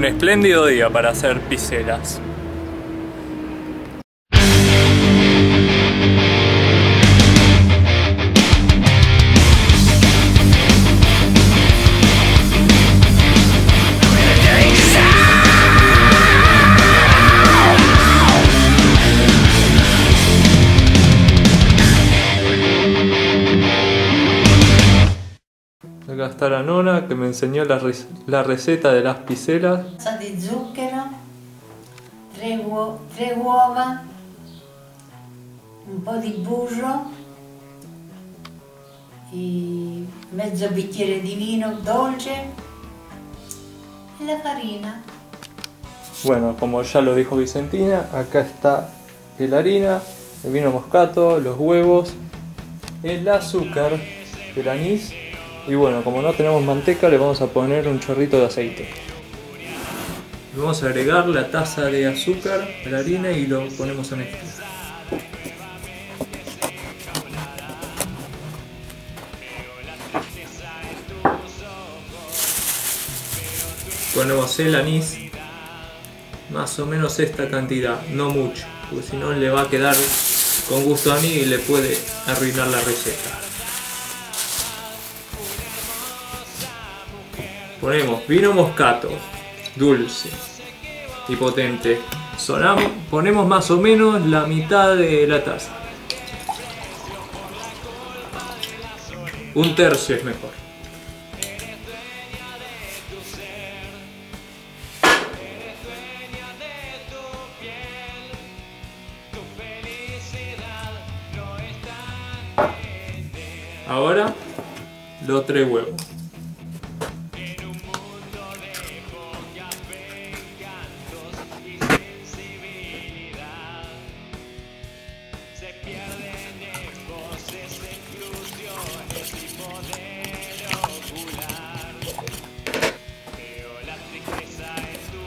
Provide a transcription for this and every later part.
Un espléndido día para hacer piselas. Acá está la nona que me enseñó la, re- la receta de las piselas. Di zucchero, tre, uo- tre uova, un po' di burro, e mezzo bicchiere di vino dolce e la farina. Bueno, como ya lo dijo Vicentina, acá está la harina, el vino moscato, los huevos, el azúcar, el anís y bueno, como no tenemos manteca le vamos a poner un chorrito de aceite. Vamos a agregar la taza de azúcar a la harina y lo ponemos a mezclar. Ponemos el anís, más o menos esta cantidad, no mucho, porque si no le va a quedar con gusto a mí y le puede arruinar la receta. Ponemos vino moscato, dulce y potente. Sonamos, ponemos más o menos la mitad de la taza. Un tercio es mejor. Ahora los tres huevos.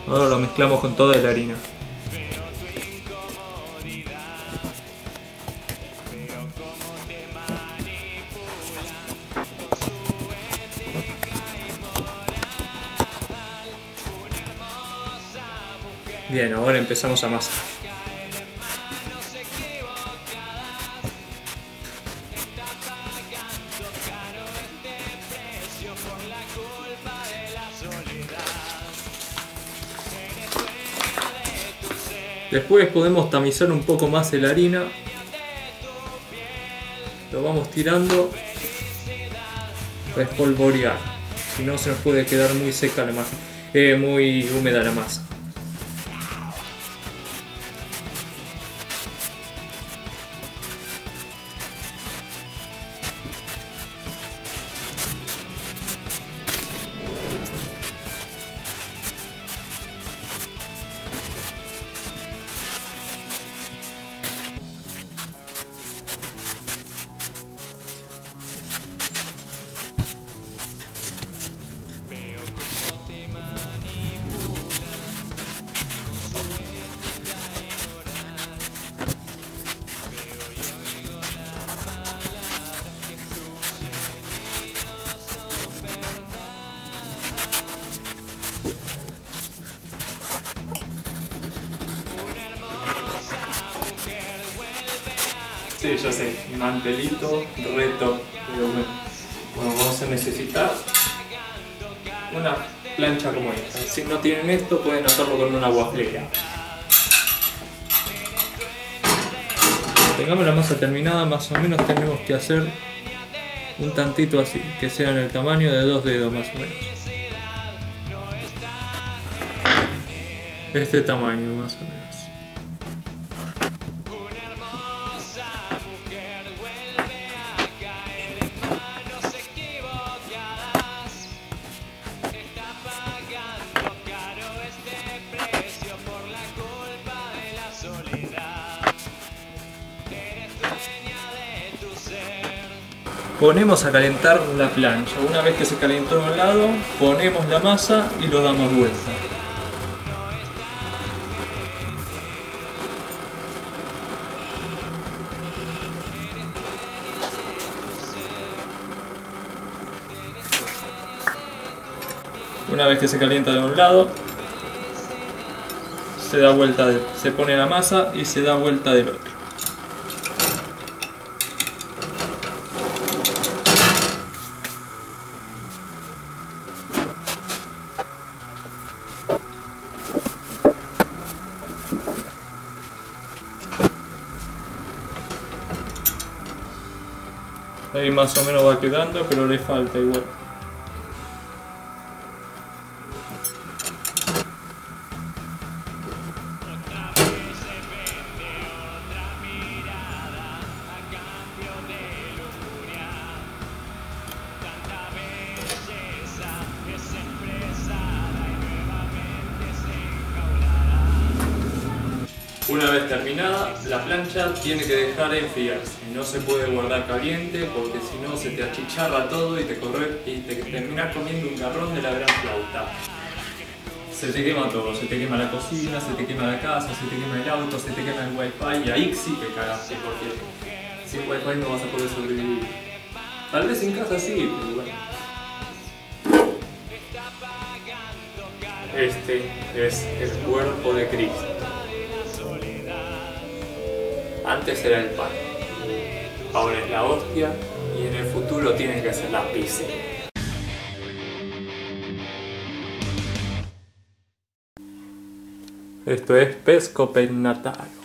Ahora lo mezclamos con toda la harina. Bien, ahora empezamos a amasar. Después podemos tamizar un poco más la harina. Lo vamos tirando para espolvorear. Si no se nos puede quedar muy seca la masa. Eh, muy húmeda la masa. Sí, ya sé, mantelito, reto, pero bueno. Bueno, vamos a necesitar una plancha como esta. Si no tienen esto, pueden hacerlo con una guaflera. Tengamos la masa terminada, más o menos tenemos que hacer un tantito así, que sea en el tamaño de dos dedos más o menos. Este tamaño más o menos. Ponemos a calentar la plancha. Una vez que se calentó de un lado, ponemos la masa y lo damos vuelta. Una vez que se calienta de un lado, se da vuelta, se pone la masa y se da vuelta del otro. Ahí más o menos va quedando, pero le falta igual. Una vez terminada, la plancha tiene que dejar enfriarse. No se puede guardar caliente porque si no se te achicharra todo y te, corre, y te terminas comiendo un garrón de la gran flauta. Se te quema todo, se te quema la cocina, se te quema la casa, se te quema el auto, se te quema el wifi y ahí sí que cagaste porque sin wifi no vas a poder sobrevivir. Tal vez en casa sí, pero bueno. Este es el cuerpo de Cristo. Antes era el pan, ahora es la hostia y en el futuro tienen que ser la pizza. Esto es Pesco Pennataro.